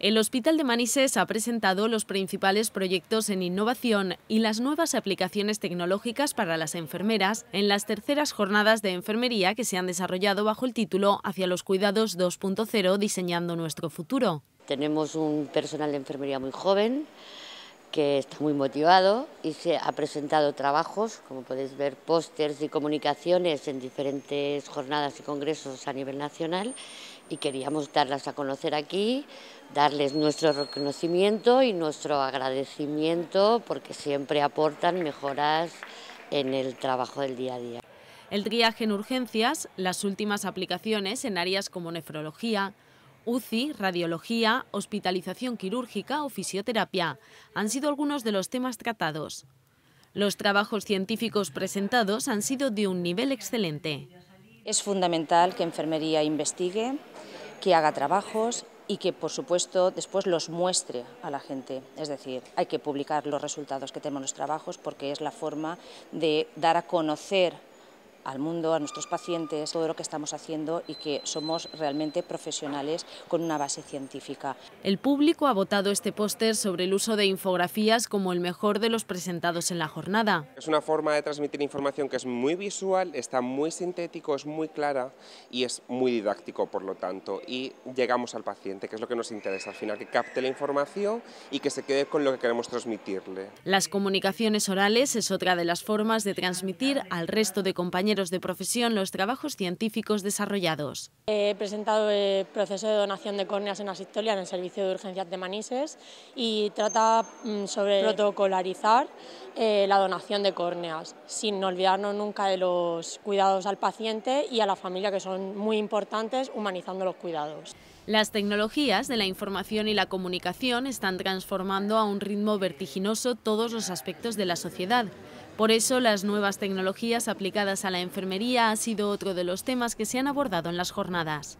El Hospital de Manises ha presentado los principales proyectos en innovación y las nuevas aplicaciones tecnológicas para las enfermeras en las terceras jornadas de enfermería que se han desarrollado bajo el título Hacia los cuidados 2.0 diseñando nuestro futuro. Tenemos un personal de enfermería muy joven que está muy motivado y se ha presentado trabajos, como podéis ver, pósters y comunicaciones en diferentes jornadas y congresos a nivel nacional y queríamos darlas a conocer aquí, darles nuestro reconocimiento y nuestro agradecimiento porque siempre aportan mejoras en el trabajo del día a día. El triaje en urgencias, las últimas aplicaciones en áreas como nefrología, UCI, radiología, hospitalización quirúrgica o fisioterapia han sido algunos de los temas tratados. Los trabajos científicos presentados han sido de un nivel excelente. Es fundamental que enfermería investigue, que haga trabajos y que, por supuesto, después los muestre a la gente. Es decir, hay que publicar los resultados que tenemos los trabajos porque es la forma de dar a conocer al mundo, a nuestros pacientes, todo lo que estamos haciendo y que somos realmente profesionales con una base científica. El público ha votado este póster sobre el uso de infografías como el mejor de los presentados en la jornada. Es una forma de transmitir información que es muy visual, está muy sintético, es muy clara y es muy didáctico, por lo tanto, y llegamos al paciente, que es lo que nos interesa al final, que capte la información y que se quede con lo que queremos transmitirle. Las comunicaciones orales es otra de las formas de transmitir al resto de compañeros de profesión los trabajos científicos desarrollados. He presentado el proceso de donación de córneas en asistolia en el Servicio de Urgencias de Manises y trata mm, sobre protocolarizar eh, la donación de córneas, sin olvidarnos nunca de los cuidados al paciente y a la familia, que son muy importantes, humanizando los cuidados. Las tecnologías de la información y la comunicación están transformando a un ritmo vertiginoso todos los aspectos de la sociedad. Por eso, las nuevas tecnologías aplicadas a la enfermería ha sido otro de los temas que se han abordado en las jornadas.